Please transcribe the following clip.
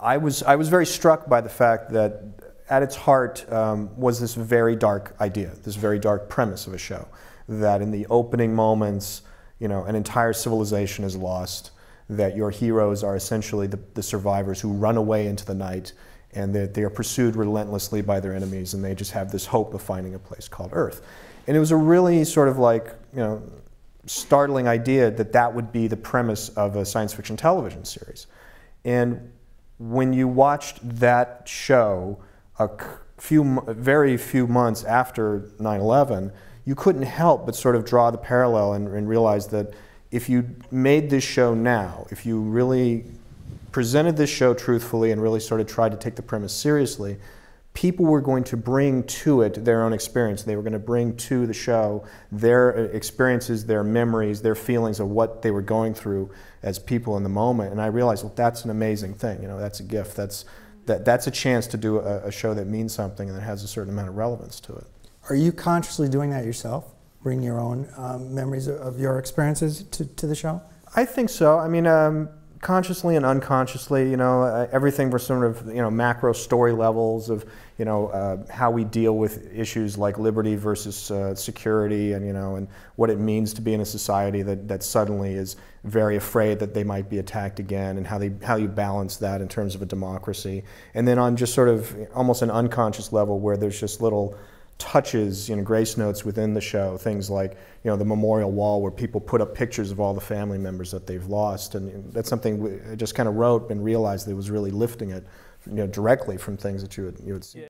I was, I was very struck by the fact that at its heart um, was this very dark idea, this very dark premise of a show. That in the opening moments, you know, an entire civilization is lost, that your heroes are essentially the, the survivors who run away into the night and that they are pursued relentlessly by their enemies and they just have this hope of finding a place called Earth. And it was a really sort of like, you know, startling idea that that would be the premise of a science fiction television series. And when you watched that show a few, very few months after 9/11, you couldn't help but sort of draw the parallel and, and realize that if you made this show now, if you really presented this show truthfully and really sort of tried to take the premise seriously, people were going to bring to it their own experience. They were going to bring to the show their uh, experiences, their memories, their feelings of what they were going through as people in the moment. And I realized, well, that's an amazing thing. You know, that's a gift. That's that, that's a chance to do a, a show that means something and that has a certain amount of relevance to it. Are you consciously doing that yourself? Bring your own um, memories of your experiences to, to the show? I think so. I mean, um, consciously and unconsciously, you know, uh, everything for sort of, you know, macro story levels of, you know, uh, how we deal with issues like liberty versus uh, security and, you know, and what it means to be in a society that, that suddenly is very afraid that they might be attacked again and how, they, how you balance that in terms of a democracy. And then on just sort of almost an unconscious level where there's just little touches, you know, grace notes within the show, things like, you know, the memorial wall where people put up pictures of all the family members that they've lost. And that's something I just kind of wrote and realized that was really lifting it, you know, directly from things that you had, you had seen.